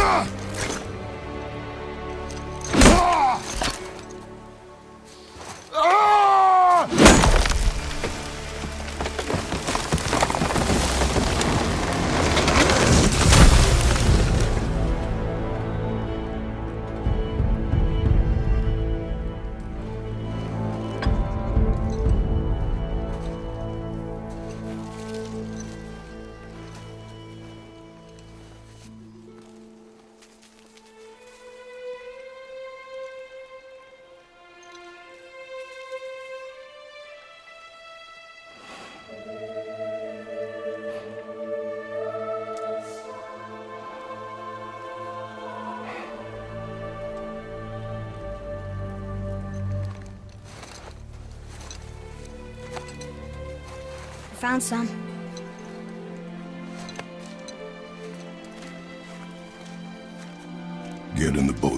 Huh! Found some. Get in the boat,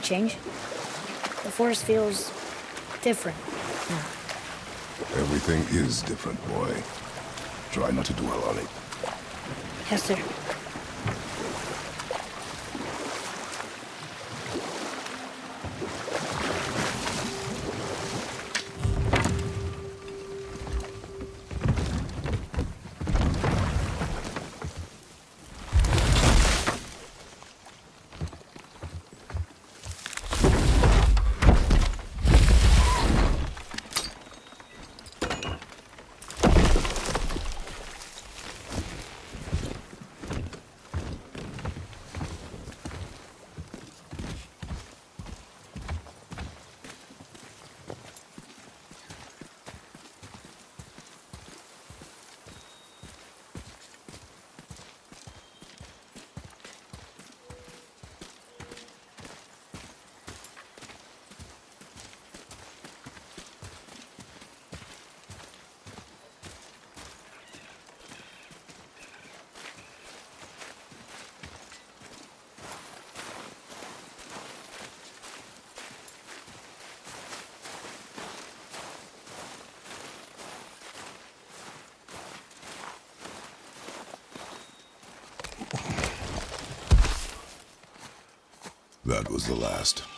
Something change? The forest feels different now. Everything is different, boy. Try not to dwell on it. Yes, sir. That was the last.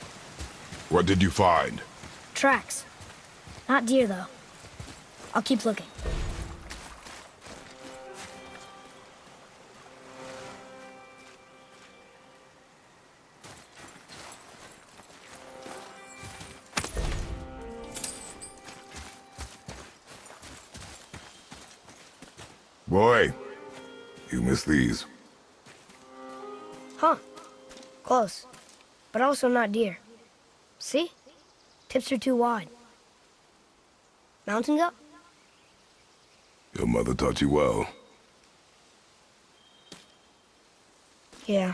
What did you find? Tracks. Not deer, though. I'll keep looking. Boy, you missed these. Huh. Close. But also not deer. See? Tips are too wide. Mountain goat? Your mother taught you well. Yeah.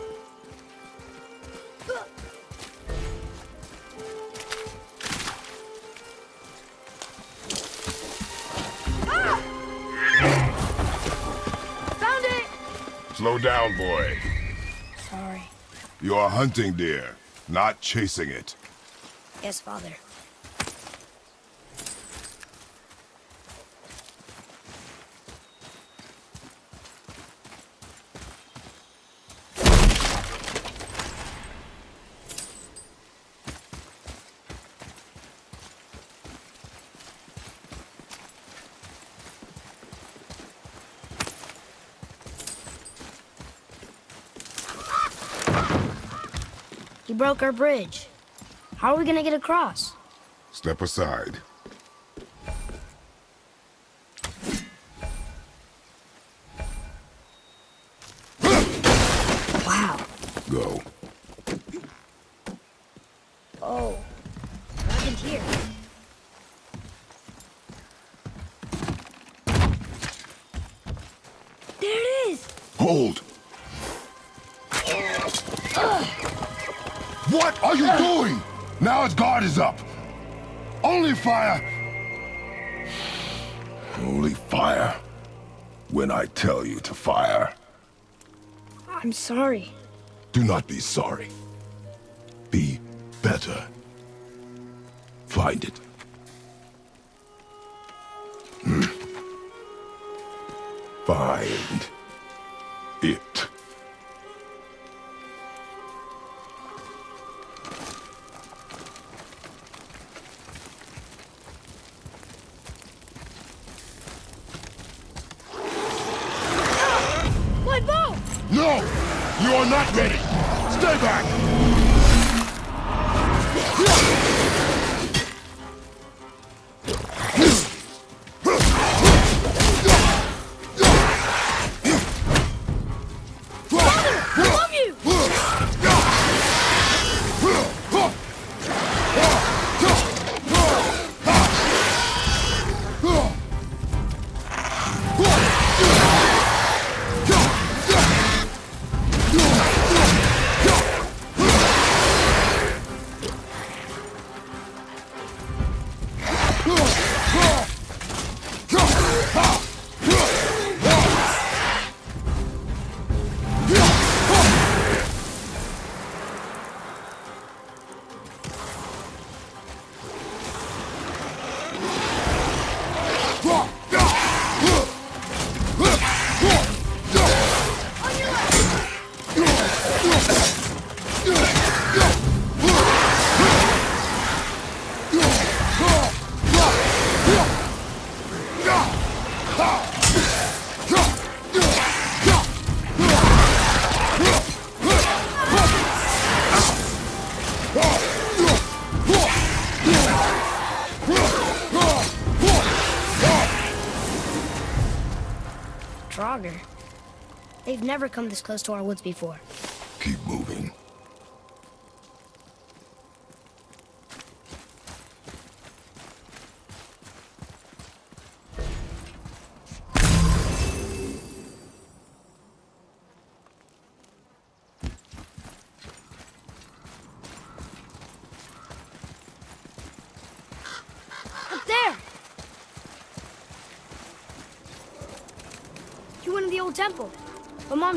Down, boy. Sorry. You are hunting deer, not chasing it. Yes, father. Broke our bridge. How are we gonna get across? Step aside. Wow. Go. Oh. What happened here? There it is! Hold! What are you doing? Now his guard is up. Only fire. Only fire. When I tell you to fire. I'm sorry. Do not be sorry. Be better. Find it. Hmm. Find never come this close to our woods before. Keep moving. Up there! You went in the old temple. But Mom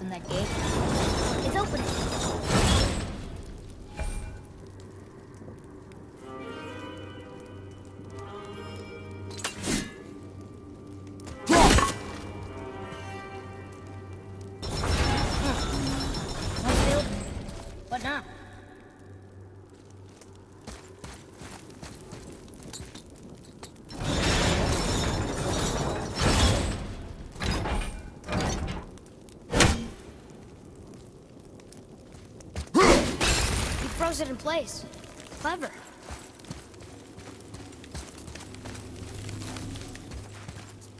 Open that gate. It in place. Clever.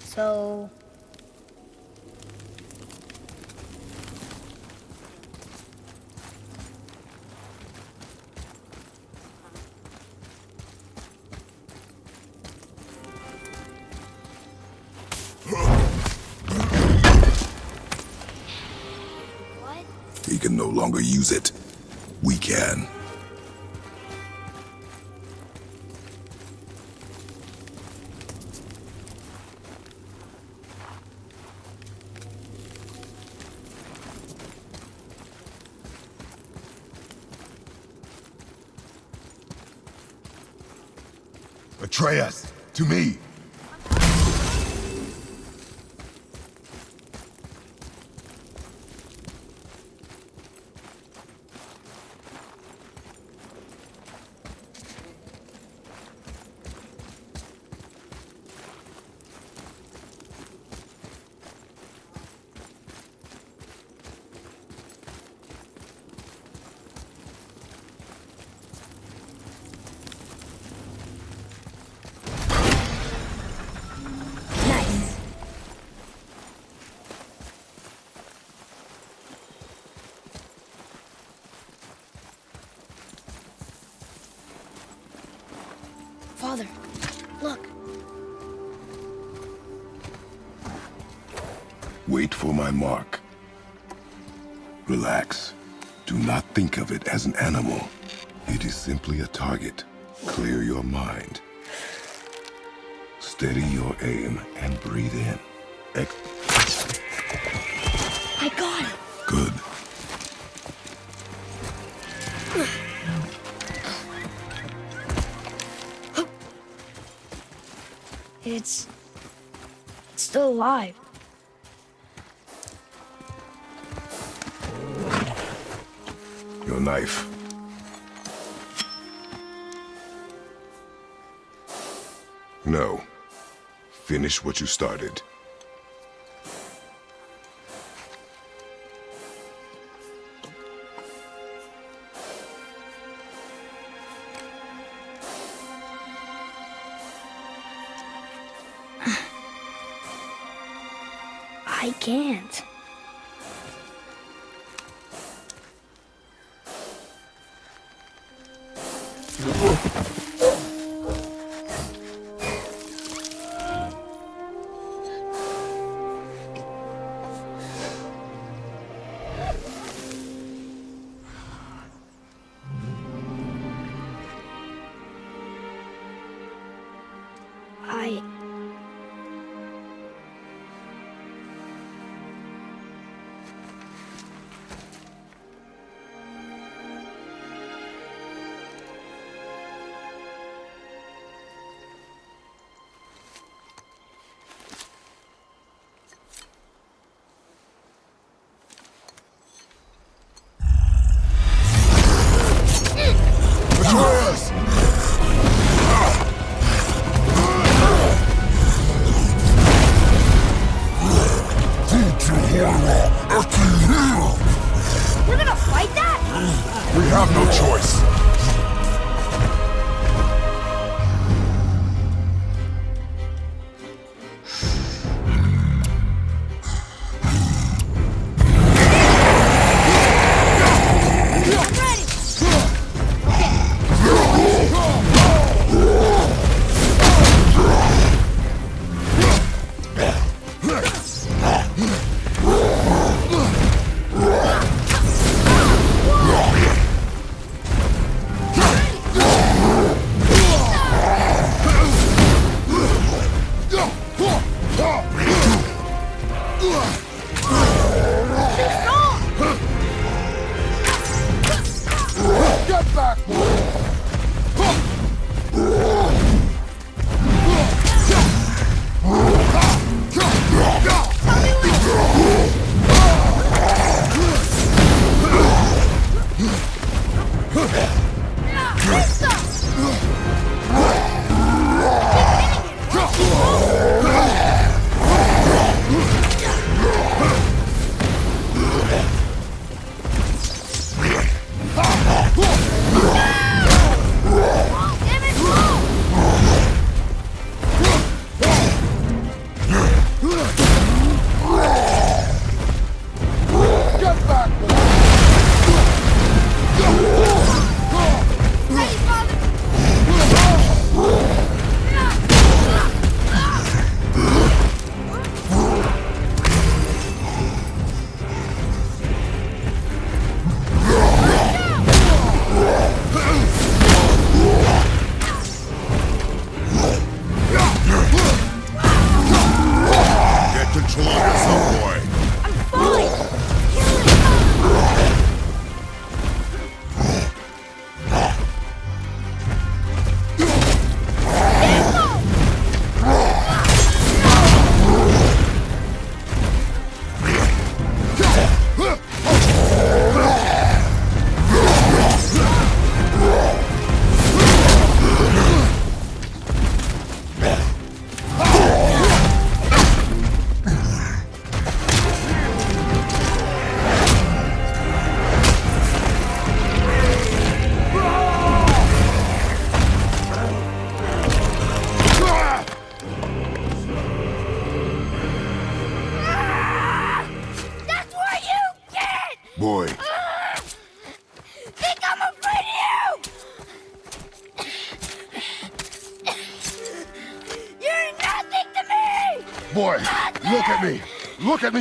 So... He can no longer use it. We can. For my mark. Relax. Do not think of it as an animal. It is simply a target. Clear your mind. Steady your aim and breathe in. Ex- I got it. Good. It's... It's still alive. Your knife. No. Finish what you started.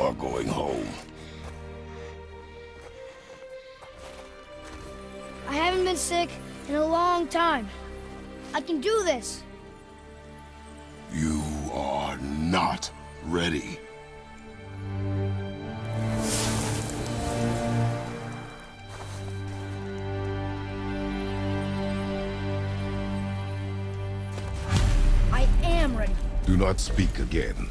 Are going home. I haven't been sick in a long time. I can do this. You are not ready. I am ready. Do not speak again.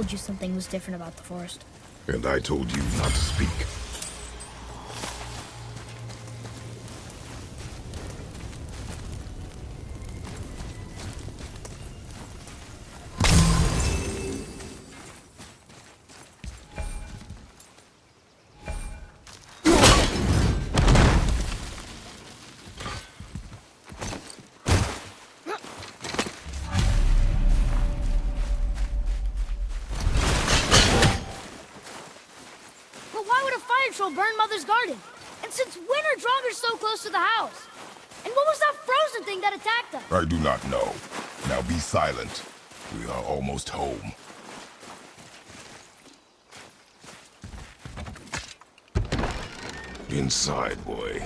Told you something was different about the forest. And I told you not to speak. A burn Mother's garden? And since when are Draugrs so close to the house? And what was that frozen thing that attacked us? I do not know. Now be silent. We are almost home. Inside, boy.